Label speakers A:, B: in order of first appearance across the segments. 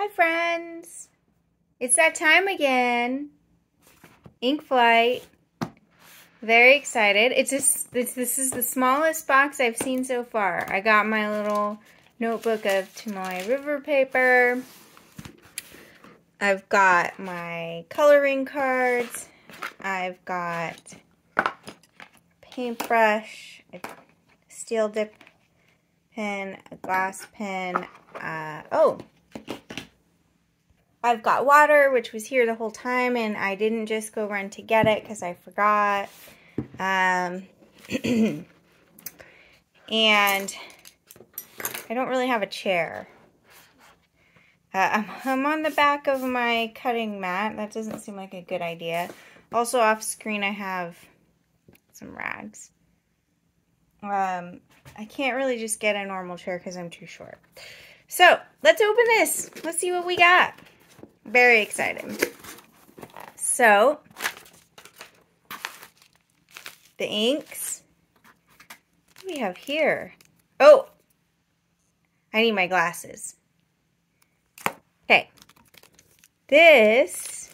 A: Hi friends! It's that time again. Ink Flight. Very excited. It's just this this is the smallest box I've seen so far. I got my little notebook of Tomoe River paper. I've got my coloring cards. I've got paintbrush, a steel dip pen, a glass pen. Uh, oh, I've got water, which was here the whole time, and I didn't just go run to get it because I forgot. Um, and I don't really have a chair. Uh, I'm, I'm on the back of my cutting mat. That doesn't seem like a good idea. Also off screen I have some rags. Um, I can't really just get a normal chair because I'm too short. So, let's open this. Let's see what we got. Very exciting. So, the inks. We have here? Oh, I need my glasses. Okay. This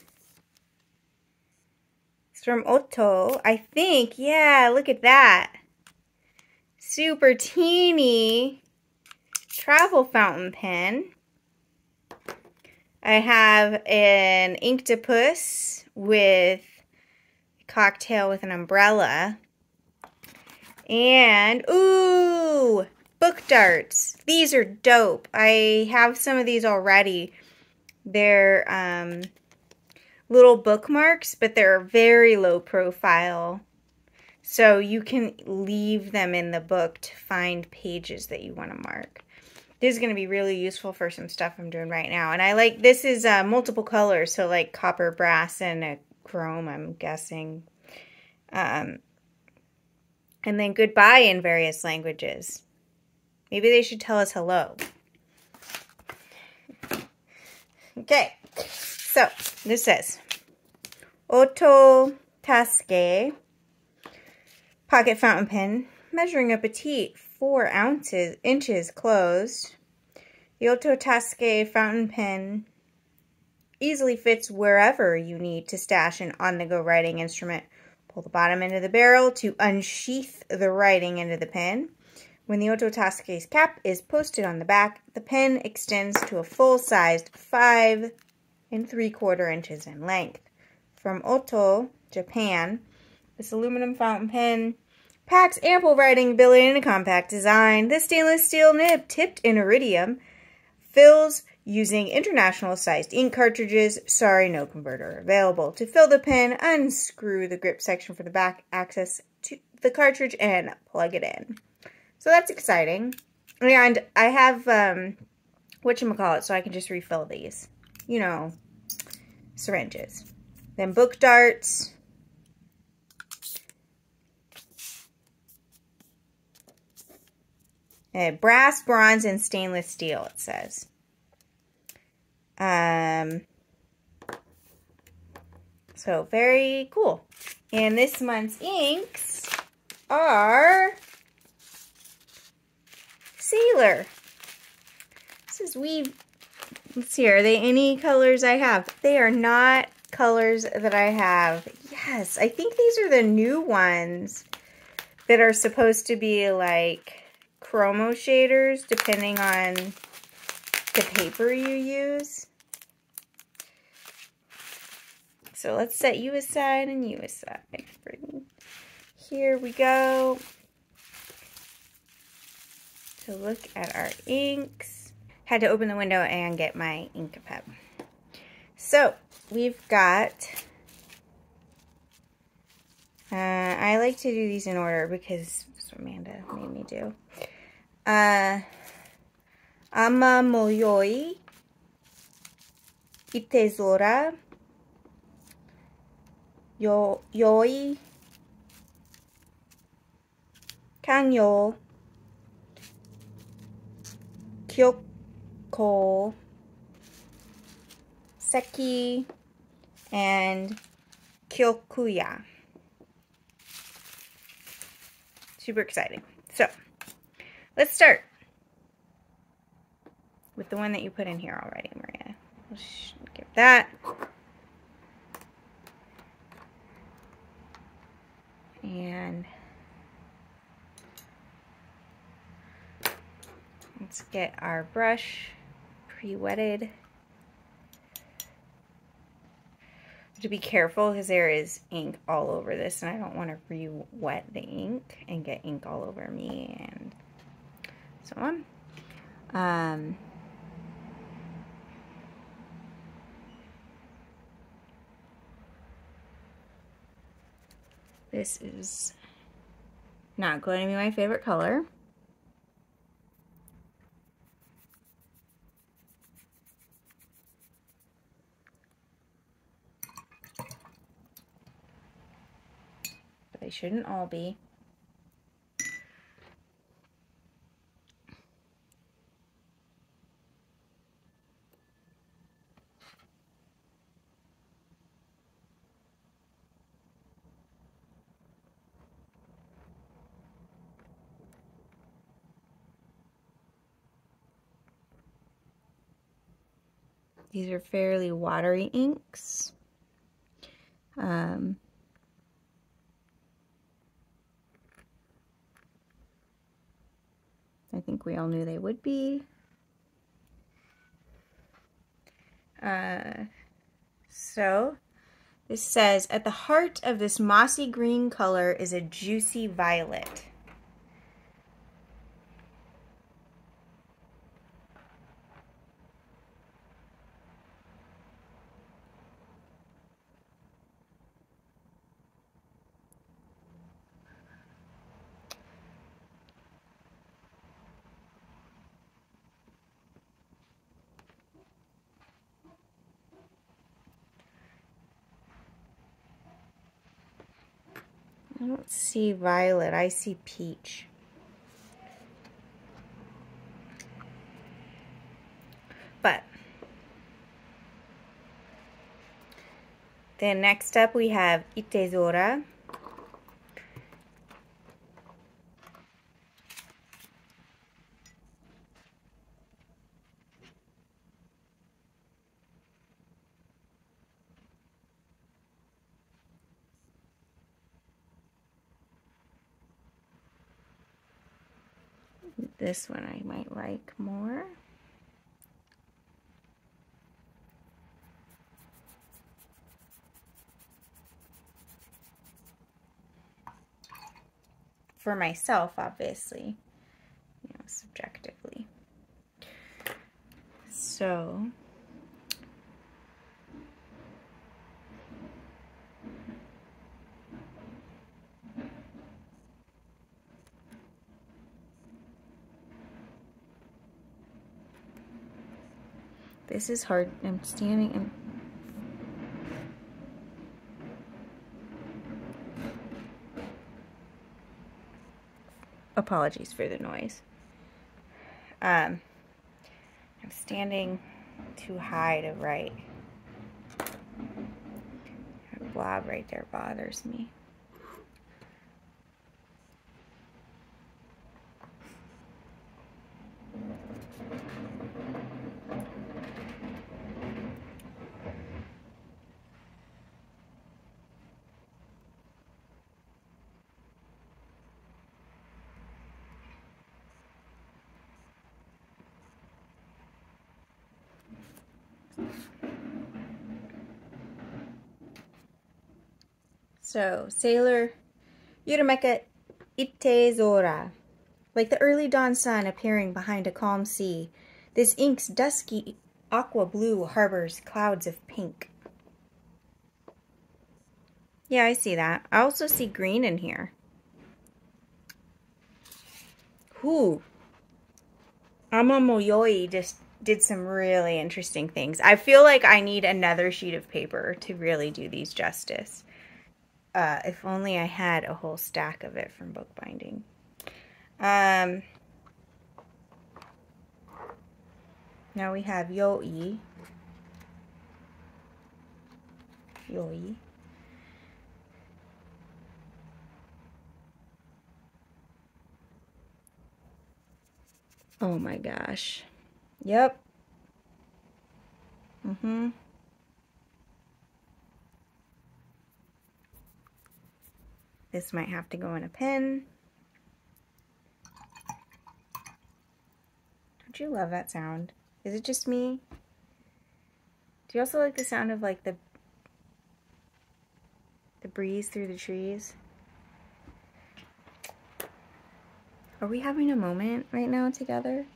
A: is from Ohto. I think, yeah, look at that. Super teeny travel fountain pen. I have an Inktopus with a cocktail with an umbrella. And, ooh, book darts. These are dope. I have some of these already. They're um, little bookmarks, but they're very low profile. So you can leave them in the book to find pages that you want to mark. This is going to be really useful for some stuff I'm doing right now. And I like, this is uh, multiple colors, so like copper, brass, and chrome, I'm guessing. Um, and then goodbye in various languages. Maybe they should tell us hello. Okay, so this says, Ohto Tasche pocket fountain pen, measuring a petite 4 ounces, inches closed. The Ohto Tasche fountain pen easily fits wherever you need to stash an on-the-go writing instrument. Pull the bottom end of the barrel to unsheath the writing end of the pen. When the Ohto Tasche's cap is posted on the back, the pen extends to a full-sized 5 and 3 quarter inches in length. From Ohto, Japan, this aluminum fountain pen Packs ample writing ability in a compact design. This stainless steel nib, tipped in iridium, fills using international sized ink cartridges. Sorry, no converter available. To fill the pen, unscrew the grip section for the back access to the cartridge and plug it in. So that's exciting. And I have, um, whatchamacallit, so I can just refill these. You know, syringes. Then book darts. Uh, brass, bronze, and stainless steel, it says. Um, so, very cool. And this month's inks are Sailor. This is Weave. Let's see, are they any colors I have? They are not colors that I have. Yes, I think these are the new ones that are supposed to be like chromo shaders depending on the paper you use. So let's set you aside and you aside. Here we go. To look at our inks. Had to open the window and get my ink Inkapep. So we've got, uh, I like to do these in order because that's what Amanda made me do uh, Ama Moyoi, Itezora, Yo, Yoi, Kangyo, Kyoko, Seki, and Kyokuya. Super exciting. So, Let's start with the one that you put in here already, Maria. give that. And let's get our brush pre-wetted. To be careful because there is ink all over this and I don't want to re-wet the ink and get ink all over me so on. Um, this is not going to be my favorite color. But they shouldn't all be. These are fairly watery inks. Um, I think we all knew they would be. Uh, so, this says, at the heart of this mossy green color is a juicy violet. I don't see violet, I see peach. But then next up we have Itezora. This one I might like more. For myself, obviously, you know, subjectively. So, This is hard. I'm standing and apologies for the noise. Um, I'm standing too high to write. That blob right there bothers me. So, Sailor Yurameku Itezora. Like the early dawn sun appearing behind a calm sea, this ink's dusky aqua blue harbors clouds of pink. Yeah, I see that. I also see green in here. Ooh. Ama Moyoi just did some really interesting things. I feel like I need another sheet of paper to really do these justice. Uh, if only I had a whole stack of it from bookbinding. Um, now we have Yoi. Yoi. Oh my gosh. Yep. Mm Mm-hmm. This might have to go in a pen. Don't you love that sound? Is it just me? Do you also like the sound of like the the breeze through the trees? Are we having a moment right now together?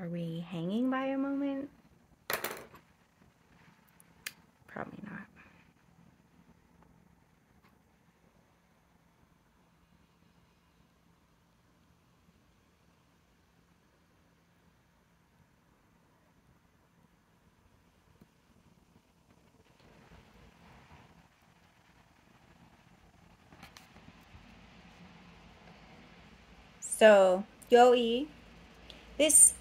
A: Are we hanging by a moment? Probably not. So, Yoi, this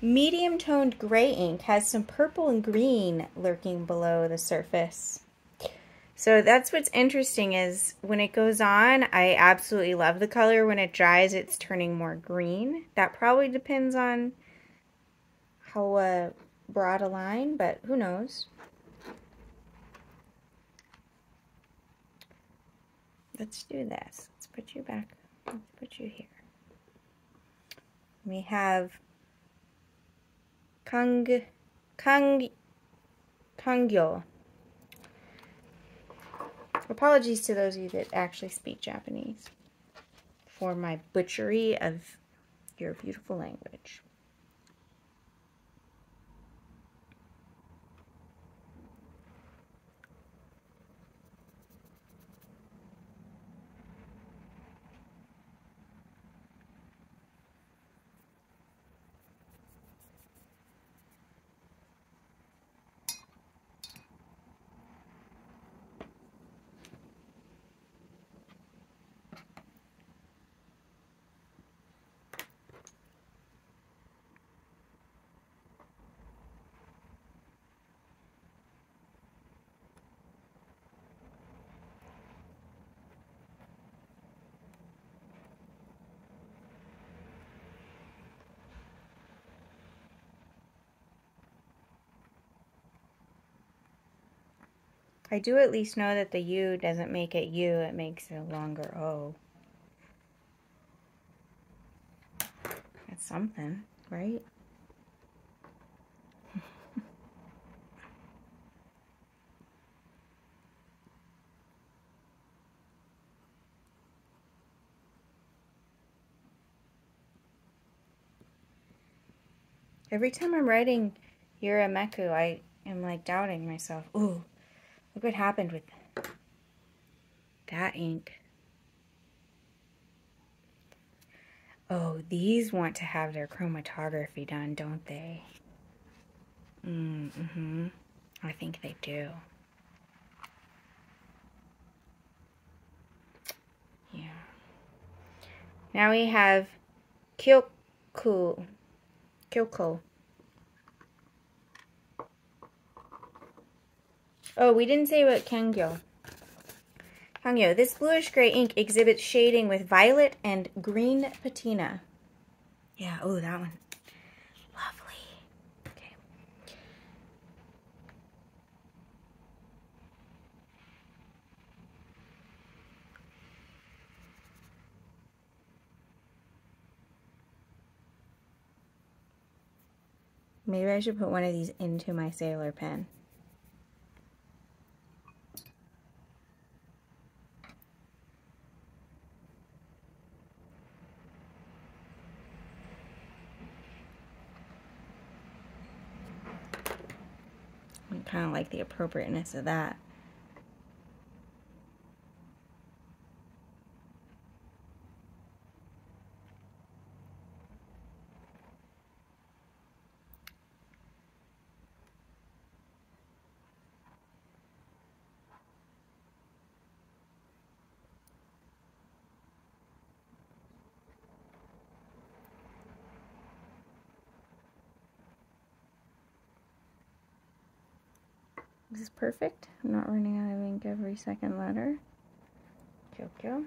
A: medium toned gray ink has some purple and green lurking below the surface. So that's what's interesting is when it goes on, I absolutely love the color. When it dries, it's turning more green. That probably depends on how uh, broad a line, but who knows. Let's do this. Let's put you back. Let's put you here. We have Kang, Kang, Kangyo. Apologies to those of you that actually speak Japanese for my butchery of your beautiful language. I do at least know that the U doesn't make it U, it makes it a longer O. That's something, right? Every time I'm writing Yurameku, I am like doubting myself. Ooh, Look what happened with that ink. Oh, these want to have their chromatography done, don't they? Mm, mm-hmm. I think they do. Yeah. Now we have Kyoku. Kyoko. Oh, we didn't say about Kangyo. Kangyo, this bluish gray ink exhibits shading with violet and green patina. Yeah, oh, that one. Lovely. Okay. Maybe I should put one of these into my sailor pen. Kind of like the appropriateness of that. This is perfect. I'm not running out of ink every second letter. Kyokyo.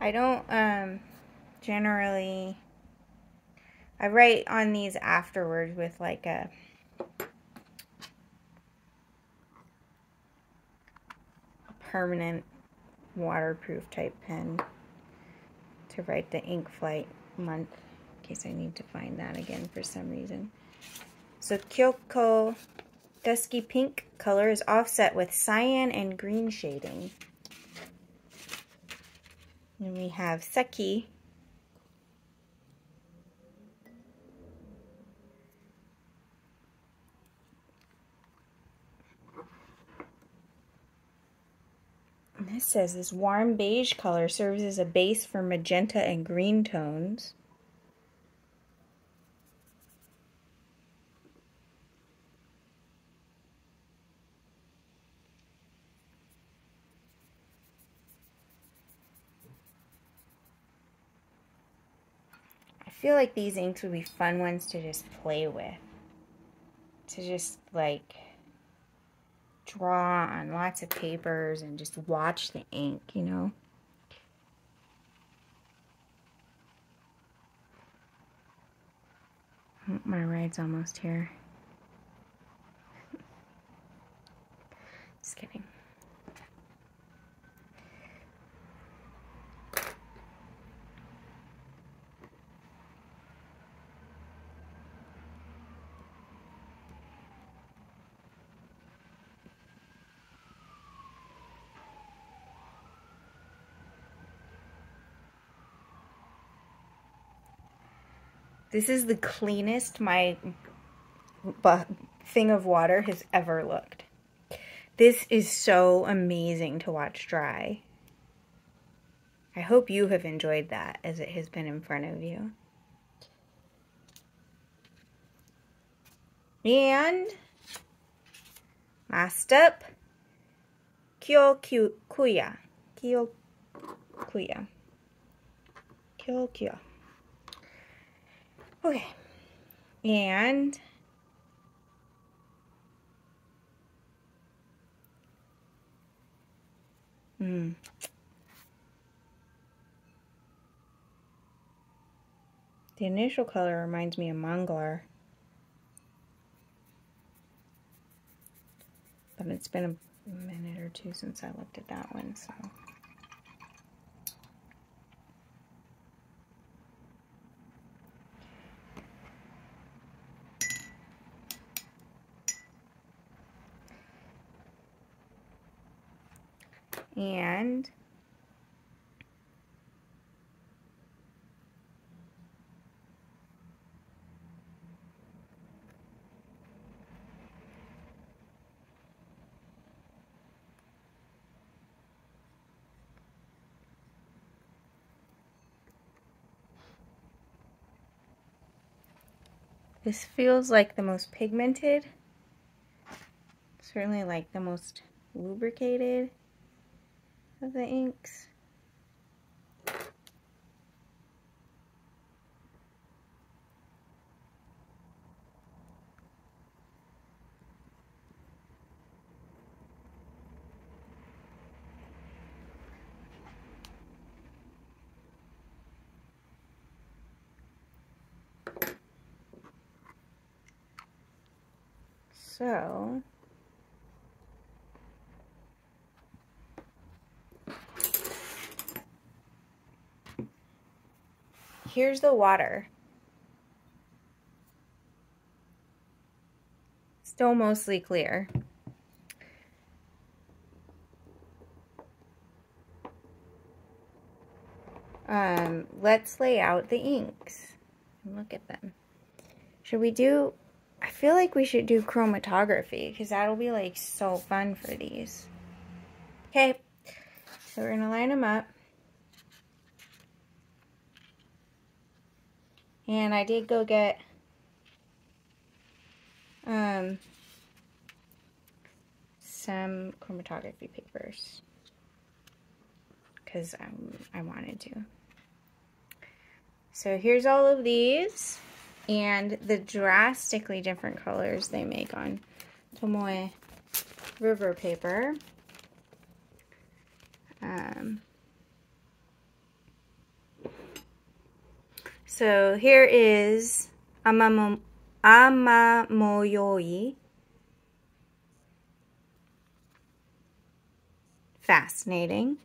A: I don't um, generally, I write on these afterwards with like a, permanent waterproof type pen to write the ink flight month in case I need to find that again for some reason. So Kyoko Dusky Pink color is offset with cyan and green shading. And we have Seki. Says this warm beige color serves as a base for magenta and green tones. I feel like these inks would be fun ones to just play with. To just like draw on lots of papers and just watch the ink, you know. Oh, my ride's almost here. Just kidding. This is the cleanest my thing of water has ever looked. This is so amazing to watch dry. I hope you have enjoyed that as it has been in front of you. And last up, Kyokuya. Kyokuya. Kyokuya. Okay. And hmm. The initial color reminds me of Manglar. But it's been a minute or two since I looked at that one, so... and This feels like the most pigmented, certainly like the most lubricated of the inks. So, here's the water. Still mostly clear. Um, let's lay out the inks and look at them. Should we do, I feel like we should do chromatography because that'll be like so fun for these. Okay, so we're going to line them up. And I did go get um, some chromatography papers because I wanted to. So here's all of these and the drastically different colors they make on Tomoe river paper. Um, so here is Amamo, Amamoyoi. Fascinating.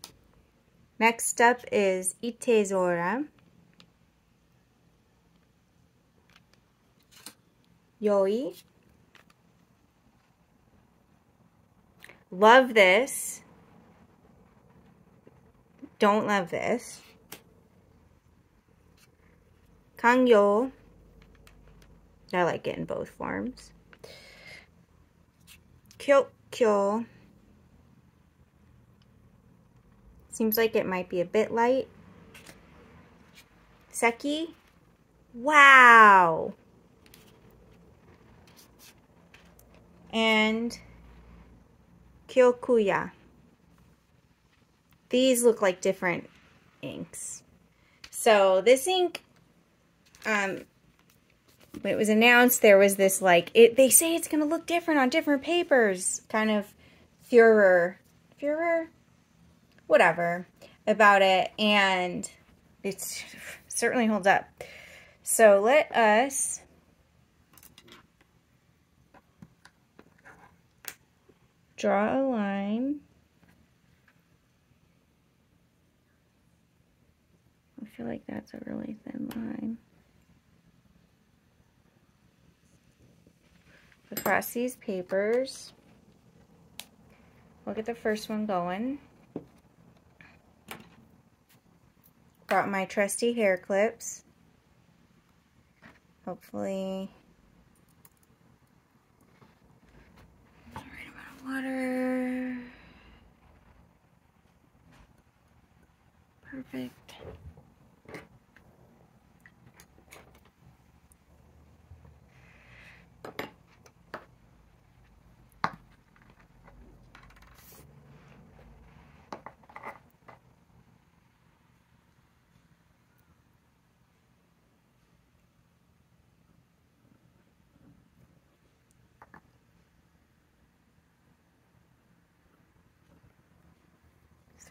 A: Next up is Itezora. Yoi. Love this. Don't love this. Kangyo. I like it in both forms. Kyokyo. Seems like it might be a bit light. Seki. Wow. And Kyokuya. These look like different inks. So this ink, um, when it was announced, there was this like, it, they say it's going to look different on different papers, kind of furor, furor, whatever, about it. And it certainly holds up. So let us draw a line. I feel like that's a really thin line. Across these papers. We'll get the first one going. Got my trusty hair clips. Hopefully water. Perfect.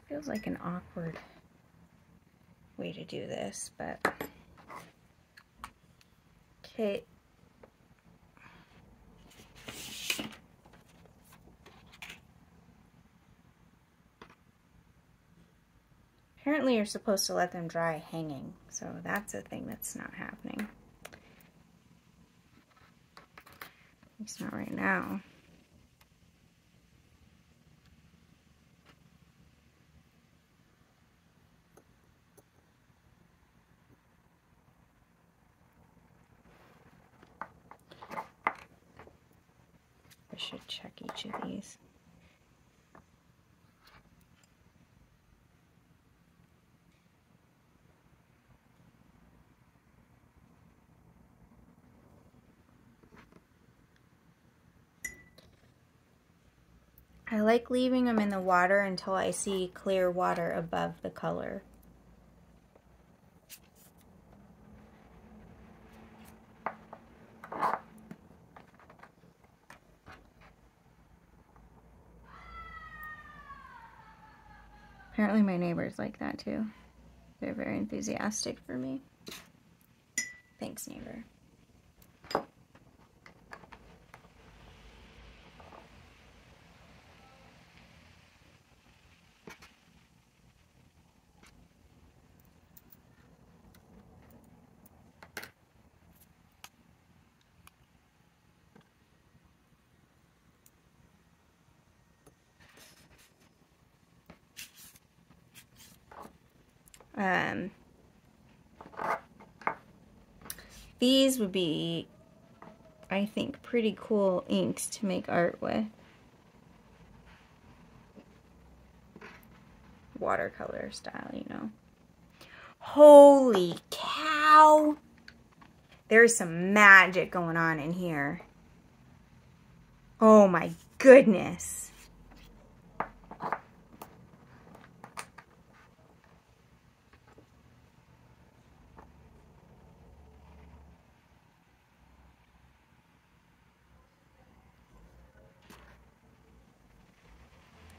A: Feels like an awkward way to do this, but okay. Apparently you're supposed to let them dry hanging, so that's a thing that's not happening. At least not right now. should check each of these. I like leaving them in the water until I see clear water above the color. Apparently my neighbors like that too. They're very enthusiastic for me. Thanks, neighbor. Um, these would be, I think, pretty cool inks to make art with. Watercolor style, you know. Holy cow! There's some magic going on in here. Oh my goodness.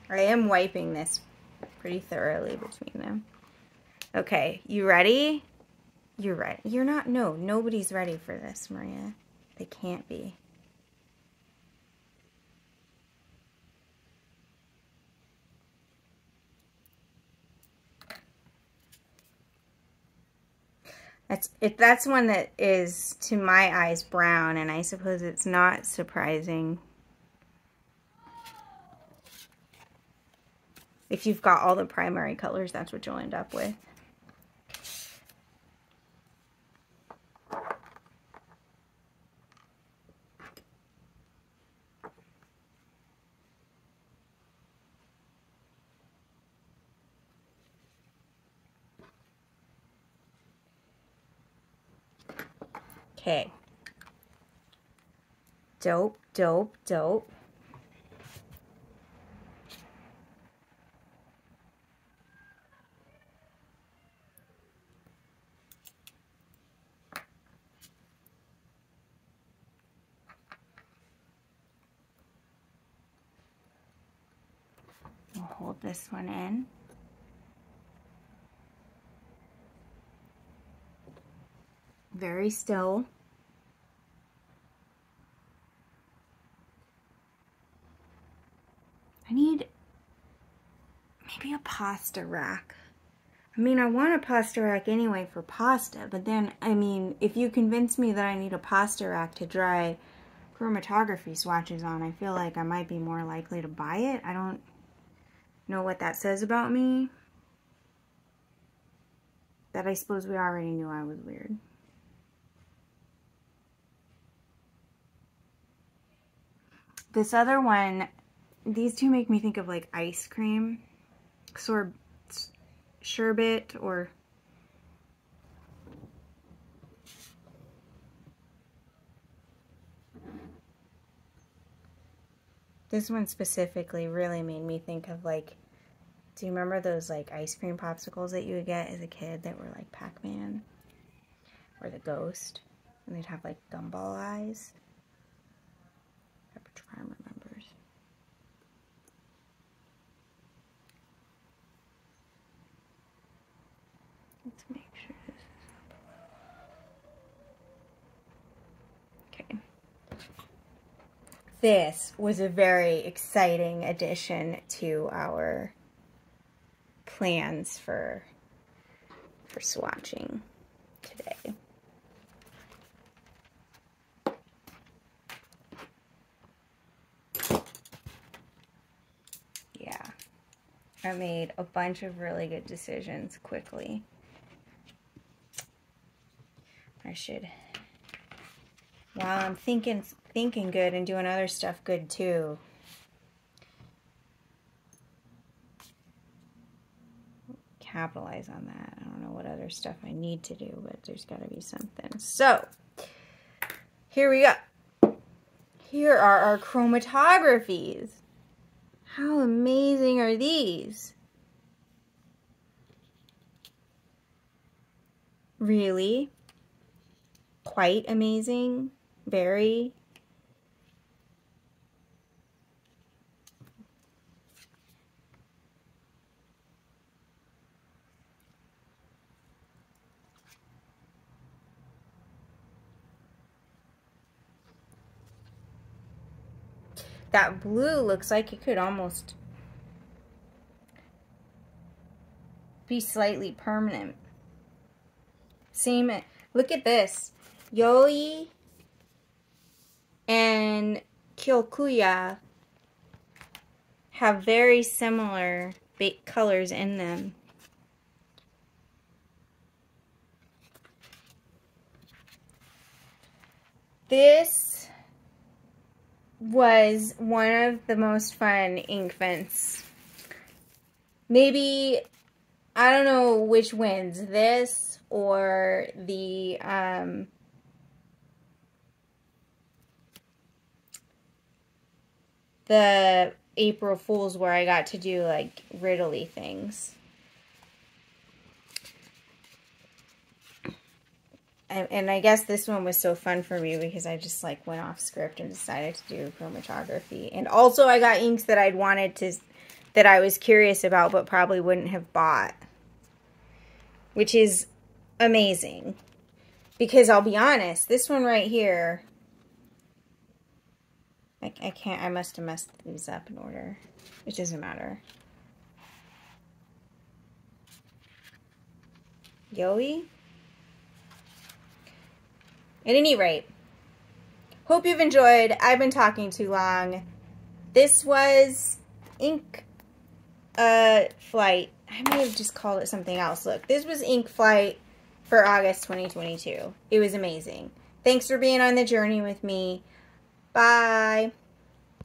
A: I am wiping this pretty thoroughly between them. Okay, you ready? You're ready. You're not, no, nobody's ready for this, Maria. They can't be. That's it. That's one that is, to my eyes, brown, and I suppose it's not surprising if you've got all the primary colors, that's what you'll end up with. Okay. Dope, dope, dope. We'll hold this one in. Very still. I need maybe a pasta rack. I mean, I want a pasta rack anyway for pasta, but then, I mean, if you convince me that I need a pasta rack to dry chromatography swatches on, I feel like I might be more likely to buy it. I don't know what that says about me. That I suppose we already knew I was weird. This other one, these two make me think of like ice cream, sort sherbet or This one specifically really made me think of like, do you remember those like ice cream popsicles that you would get as a kid that were like Pac-Man? Or the Ghost? And they'd have like gumball eyes? Farm remembers. Let's make sure this is up. Okay. This was a very exciting addition to our plans for for swatching today. Yeah, I made a bunch of really good decisions quickly. I should, while I'm thinking thinking good and doing other stuff good too. Capitalize on that. I don't know what other stuff I need to do, but there's got to be something. So, here we go. Here are our chromatographies. How amazing are these? Really? Quite amazing? Very? That blue looks like it could almost be slightly permanent. Same, look at this. Yoi and Kyokuya have very similar colors in them. This was one of the most fun ink vents. Maybe, I don't know which wins, this or the, um, the April Fools where I got to do like riddly things. And, I guess this one was so fun for me because I just like went off script and decided to do chromatography. And also I got inks that I'd wanted to, that I was curious about but probably wouldn't have bought. Which is amazing. Because I'll be honest, this one right here, I, I can't, I must have messed these up in order. It doesn't matter. Yoey? At any rate, hope you've enjoyed. I've been talking too long. This was Ink uh, Flight. I may have just called it something else. Look, this was Ink Flight for August 2022. It was amazing. Thanks for being on the journey with me. Bye.